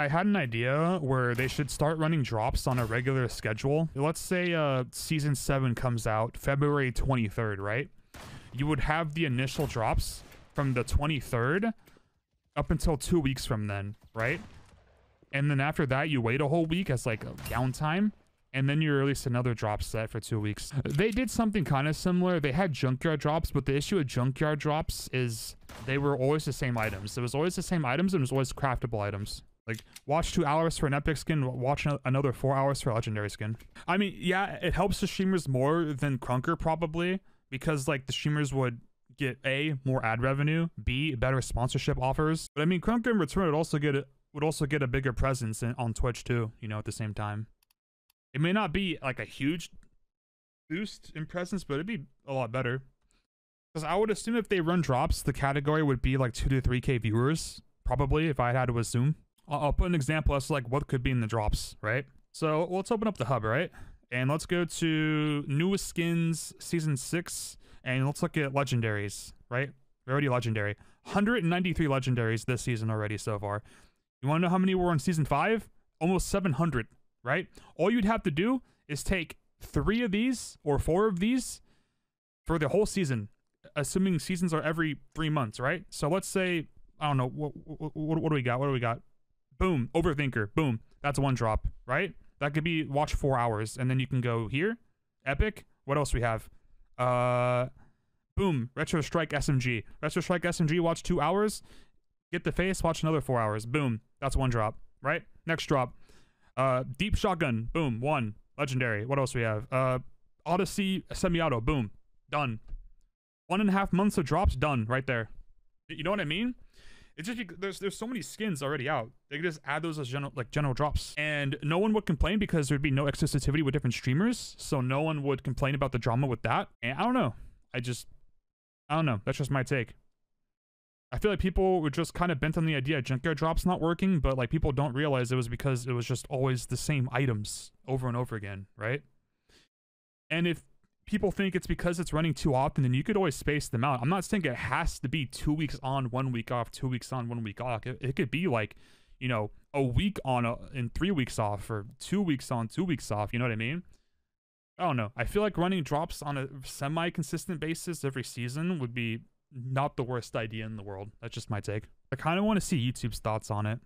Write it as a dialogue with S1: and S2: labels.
S1: I had an idea where they should start running drops on a regular schedule. Let's say uh, season 7 comes out February 23rd, right? You would have the initial drops from the 23rd up until two weeks from then, right? And then after that, you wait a whole week as like a downtime and then you release another drop set for two weeks. They did something kind of similar. They had junkyard drops, but the issue with junkyard drops is they were always the same items. It was always the same items and it was always craftable items. Like, watch two hours for an epic skin, watch another four hours for a legendary skin. I mean, yeah, it helps the streamers more than Krunker probably, because like the streamers would get A, more ad revenue, B, better sponsorship offers. But I mean, Krunker in return would also get a, would also get a bigger presence in, on Twitch too, you know, at the same time. It may not be like a huge boost in presence, but it'd be a lot better. Because I would assume if they run drops, the category would be like 2 to 3k viewers, probably, if I had to assume. I'll, put an example as to like what could be in the drops, right? So let's open up the hub, right? And let's go to newest skins season 6, and let's look at legendaries, right? Already legendary. 193 legendaries this season already so far. You want to know how many were in season 5? Almost 700 right? All you'd have to do is take three of these or four of these for the whole season, assuming seasons are every three months, right? So let's say, I don't know, what, what, what do we got? What do we got? Boom, Overthinker, boom. That's one drop, right? That could be watch four hours, and then you can go here, Epic. What else we have? Uh, boom, Retro Strike SMG. Retro Strike SMG, watch two hours. Get the face, watch another four hours. Boom, that's one drop, right? Next drop, uh, Deep Shotgun, boom, one. Legendary. What else we have? Uh, Odyssey Semi-Auto, boom, done. One and a half months of drops, done, right there. You know what I mean? It's just there's there's so many skins already out. They could just add those as general like general drops, and no one would complain because there'd be no exclusivity with different streamers. So no one would complain about the drama with that. And I don't know. I just I don't know. That's just my take. I feel like people were just kind of bent on the idea junkyard drops not working, but like people don't realize it was because it was just always the same items over and over again, right? And if people think it's because it's running too often, then you could always space them out. I'm not saying it has to be two weeks on, one week off, two weeks on, one week off. It, it could be like, you know, a week on a, and three weeks off, or two weeks on, two weeks off. You know what I mean? I don't know. I feel like running drops on a semi consistent basis every season would be not the worst idea in the world. That's just my take. I kind of want to see YouTube's thoughts on it.